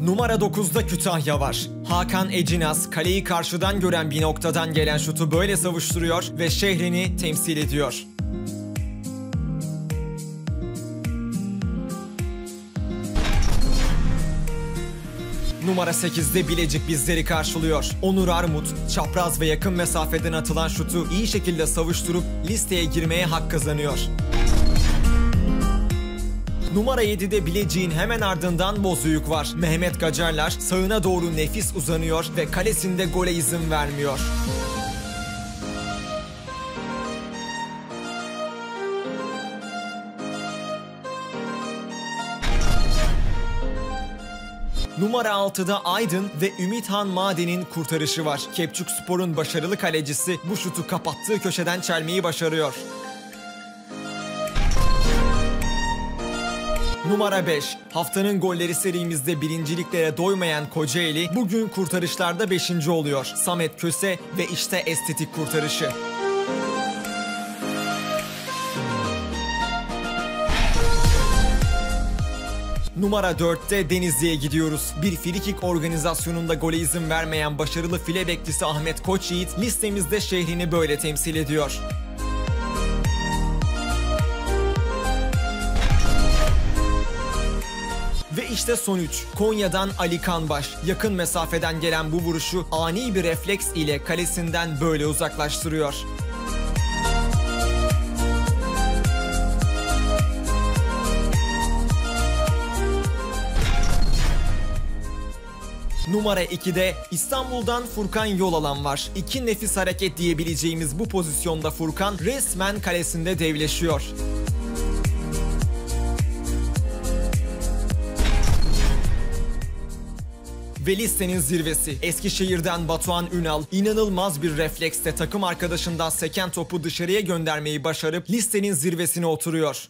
Numara 9'da Kütahya var. Hakan Ecinas kaleyi karşıdan gören bir noktadan gelen şutu böyle savuşturuyor ve şehrini temsil ediyor. Numara 8'de Bilecik bizleri karşılıyor. Onur Armut, çapraz ve yakın mesafeden atılan şutu iyi şekilde savuşturup listeye girmeye hak kazanıyor. Numara 7'de Bilecik'in hemen ardından Bozüyük var. Mehmet Gacarlar sağına doğru nefis uzanıyor ve kalesinde gole izin vermiyor. Numara 6'da Aydın ve Ümithan Maden'in kurtarışı var. Kepçük Spor'un başarılı kalecisi bu şutu kapattığı köşeden çelmeyi başarıyor. Numara 5. Haftanın golleri serimizde birinciliklere doymayan Kocaeli bugün kurtarışlarda 5. oluyor. Samet Köse ve işte estetik kurtarışı. Numara 4'te Denizli'ye gidiyoruz. Bir frikik organizasyonunda gole izin vermeyen başarılı file bekçisi Ahmet Koçyiğit listemizde şehrini böyle temsil ediyor. İşte son 3. Konya'dan Ali Kanbaş. Yakın mesafeden gelen bu vuruşu ani bir refleks ile kalesinden böyle uzaklaştırıyor. Numara 2'de İstanbul'dan Furkan Yolalan var. İki nefis hareket diyebileceğimiz bu pozisyonda Furkan resmen kalesinde devleşiyor. Ve listenin zirvesi. Eskişehir'den Batuhan Ünal inanılmaz bir refleksle takım arkadaşından seken topu dışarıya göndermeyi başarıp listenin zirvesine oturuyor.